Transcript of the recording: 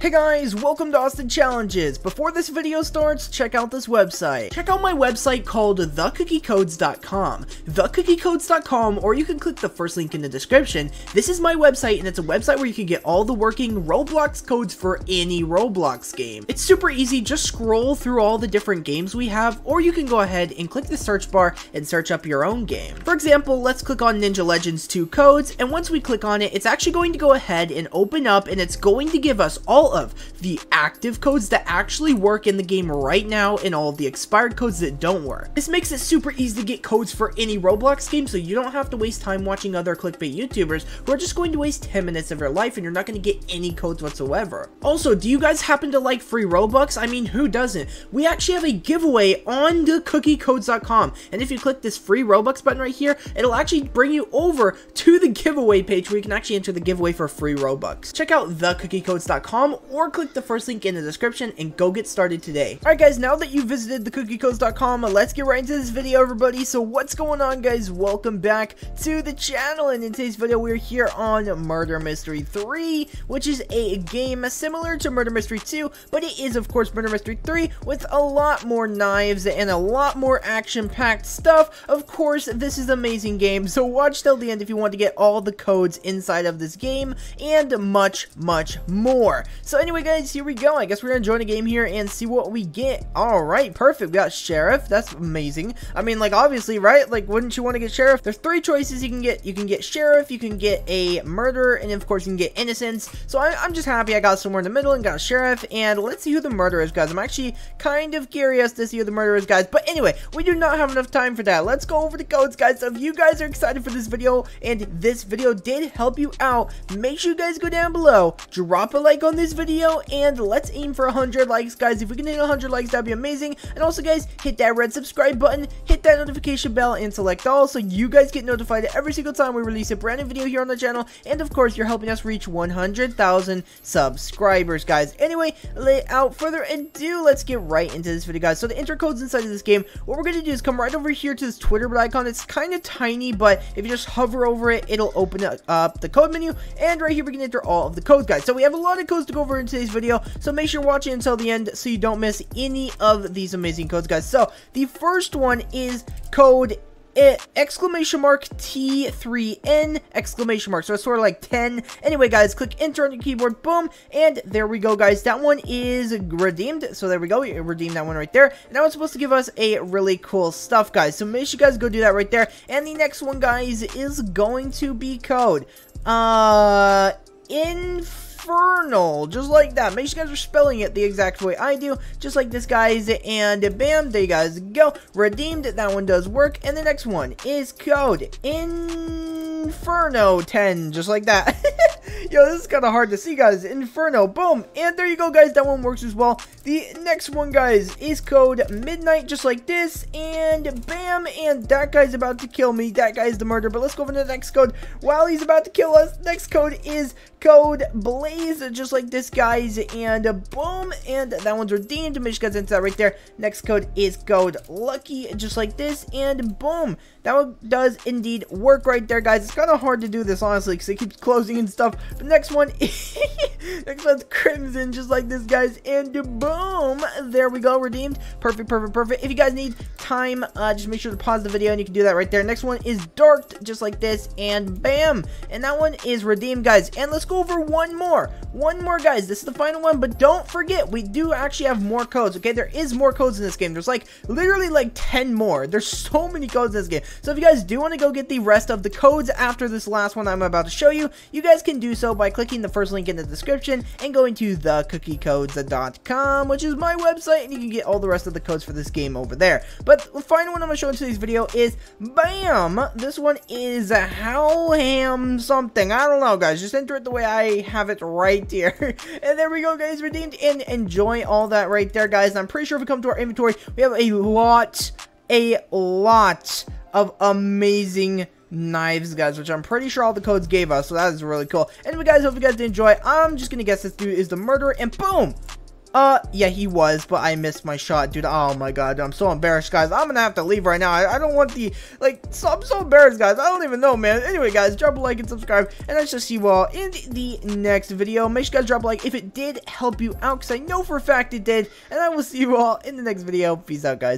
Hey guys, welcome to Austin Challenges. Before this video starts, check out this website. Check out my website called thecookiecodes.com. Thecookiecodes.com, or you can click the first link in the description. This is my website, and it's a website where you can get all the working Roblox codes for any Roblox game. It's super easy, just scroll through all the different games we have, or you can go ahead and click the search bar and search up your own game. For example, let's click on Ninja Legends 2 codes, and once we click on it, it's actually going to go ahead and open up, and it's going to give us all of the active codes that actually work in the game right now and all the expired codes that don't work. This makes it super easy to get codes for any Roblox game so you don't have to waste time watching other clickbait YouTubers who are just going to waste 10 minutes of your life and you're not going to get any codes whatsoever. Also, do you guys happen to like free Robux? I mean, who doesn't? We actually have a giveaway on the cookiecodes.com and if you click this free Robux button right here, it'll actually bring you over to the giveaway page where you can actually enter the giveaway for free Robux. Check out thecookiecodes.com or click the first link in the description and go get started today. Alright guys, now that you've visited thecookiecodes.com, let's get right into this video everybody. So what's going on guys? Welcome back to the channel and in today's video we're here on Murder Mystery 3, which is a game similar to Murder Mystery 2, but it is of course Murder Mystery 3 with a lot more knives and a lot more action-packed stuff. Of course, this is an amazing game, so watch till the end if you want to get all the codes inside of this game and much, much more. So anyway guys, here we go. I guess we're gonna join a game here and see what we get. Alright, perfect. We got Sheriff. That's amazing. I mean, like, obviously, right? Like, wouldn't you want to get Sheriff? There's three choices you can get. You can get Sheriff, you can get a Murderer, and of course you can get Innocence. So I, am just happy I got somewhere in the middle and got a Sheriff. And let's see who the Murderer is, guys. I'm actually kind of curious to see who the Murderer is, guys. But anyway, we do not have enough time for that. Let's go over the codes, guys. So if you guys are excited for this video and this video did help you out, make sure you guys go down below, drop a like on this video, and let's aim for 100 likes, guys. If we can hit 100 likes, that'd be amazing. And also, guys, hit that red subscribe button, hit that notification bell, and select all so you guys get notified every single time we release a brand new video here on the channel. And of course, you're helping us reach 100,000 subscribers, guys. Anyway, without further ado, let's get right into this video, guys. So the intro codes inside of this game, what we're going to do is come right over here to this Twitter icon. It's kind of tiny, but if you just hover over it, it'll open up the code menu. And right here, we can enter all of the codes, guys. So we have a lot of codes to go over in today's video. So make sure you're watching until the end so you don't miss any of these amazing codes, guys. So the first one is code it, exclamation mark T3N exclamation mark. So it's sort of like 10. Anyway, guys, click enter on your keyboard. Boom. And there we go, guys. That one is redeemed. So there we go. We redeemed that one right there. And that one's supposed to give us a really cool stuff, guys. So make sure you guys go do that right there. And the next one, guys, is going to be code. Uh, info Infernal, just like that. Make sure you guys are spelling it the exact way I do, just like this, guys. And bam, there you guys go. Redeemed, that one does work. And the next one is code Inferno 10, just like that. Yo, this is kind of hard to see, guys. Inferno, boom. And there you go, guys. That one works as well. The next one, guys, is code Midnight, just like this. And bam, and that guy's about to kill me. That guy's the murderer. But let's go over to the next code. While he's about to kill us, next code is code Blaze, just like this, guys. And boom, and that one's redeemed. Make sure you guys enter that right there. Next code is code Lucky, just like this. And boom, that one does indeed work right there, guys. It's kind of hard to do this, honestly, because it keeps closing and stuff. But next one, next one's Crimson, just like this, guys. And boom, there we go, redeemed. Perfect, perfect, perfect. If you guys need time, uh, just make sure to pause the video, and you can do that right there. Next one is Dark, just like this, and bam. And that one is redeemed, guys. And let's go over one more. One more, guys. This is the final one, but don't forget, we do actually have more codes, okay? There is more codes in this game. There's like, literally like 10 more. There's so many codes in this game. So if you guys do want to go get the rest of the codes after this last one I'm about to show you, you guys can do so by clicking the first link in the description and going to thecookiecodes.com, which is my website, and you can get all the rest of the codes for this game over there. But the final one I'm going to show in today's video is, BAM! This one is a how ham something. I don't know, guys. Just enter it the way I have it right here. and there we go, guys. Redeemed and enjoy all that right there, guys. I'm pretty sure if we come to our inventory, we have a lot, a lot of amazing knives, guys, which I'm pretty sure all the codes gave us, so that is really cool. Anyway, guys, hope you guys did enjoy. I'm just gonna guess this dude is the murderer, and boom! Uh, yeah, he was, but I missed my shot, dude. Oh my god, I'm so embarrassed, guys. I'm gonna have to leave right now. I, I don't want the, like, so, I'm so embarrassed, guys. I don't even know, man. Anyway, guys, drop a like and subscribe, and I shall see you all in the next video. Make sure you guys drop a like if it did help you out, because I know for a fact it did, and I will see you all in the next video. Peace out, guys.